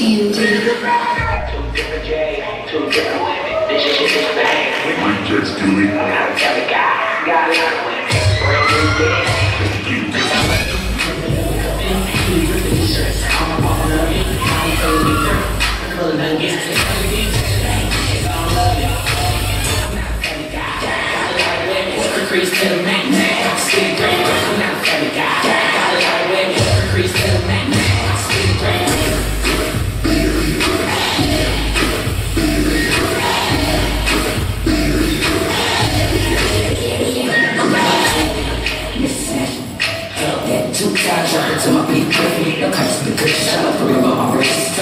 TNT. Mike Jets Dewey. Crease to the max, max, speed great, I'm not a funny guy. Got a lot of weight, crease to the max, Times jump into my perfect. No cuts to the good shut up, of my races,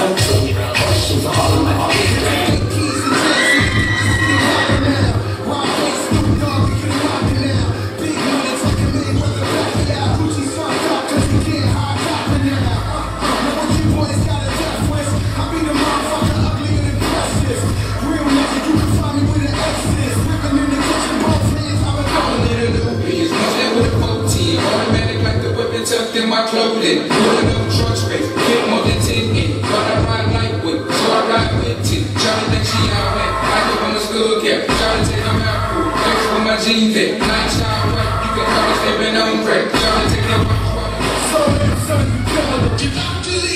left in my clothing. Pulling up truck space, get more than 10 in. But I ride lightweight, so I ride with it. Trying to think she out at. I live on a school cap, trying to take my mouth cool. Thanks for my jeans at. Night right, you can call it stepping on crack. Trying to take them. So, son, you gotta get out